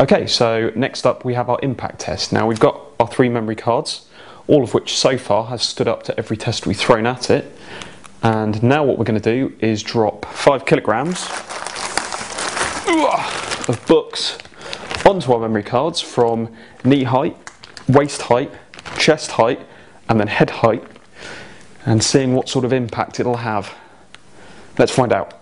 Okay, so next up we have our impact test. Now we've got our three memory cards, all of which so far has stood up to every test we've thrown at it. And now what we're going to do is drop five kilograms of books onto our memory cards from knee height, waist height, chest height, and then head height, and seeing what sort of impact it'll have. Let's find out.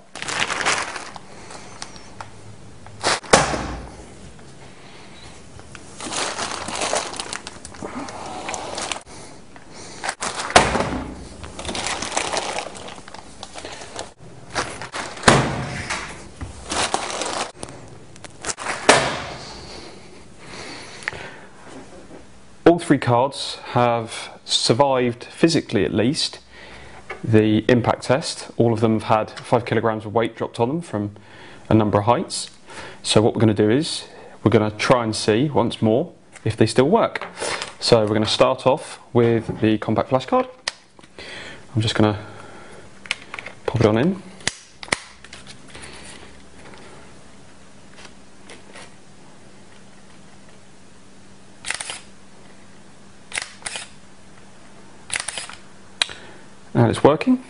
All three cards have survived physically at least the impact test. All of them have had five kilograms of weight dropped on them from a number of heights. So what we're going to do is we're going to try and see once more if they still work. So we're going to start off with the compact flashcard. I'm just going to pop it on in. And it's working.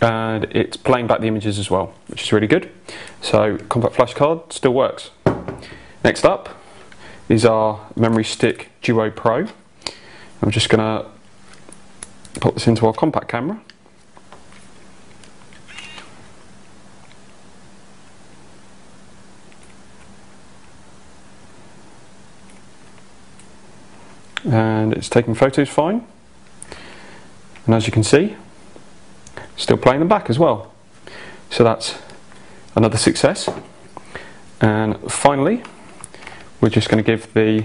And it's playing back the images as well which is really good. So compact flash card still works. Next up is our memory stick duo pro. I'm just going to put this into our compact camera. And it's taking photos fine. And as you can see still playing them back as well. So that's another success. And finally, we're just going to give the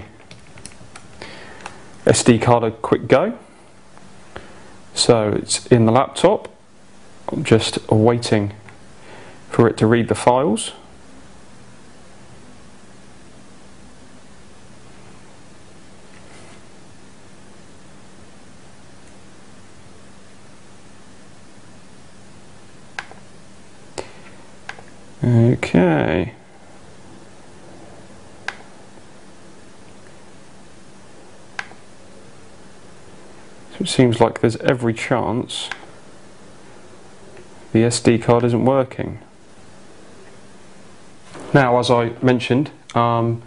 SD card a quick go. So it's in the laptop. I'm just waiting for it to read the files. Okay. So it seems like there's every chance the SD card isn't working. Now, as I mentioned, um,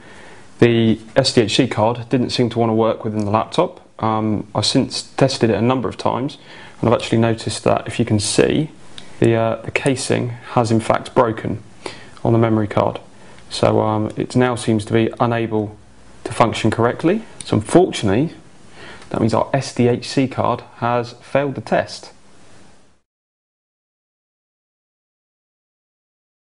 the SDHC card didn't seem to want to work within the laptop. Um, I've since tested it a number of times and I've actually noticed that if you can see, the, uh, the casing has in fact broken on the memory card. So um, it now seems to be unable to function correctly. So unfortunately, that means our SDHC card has failed the test.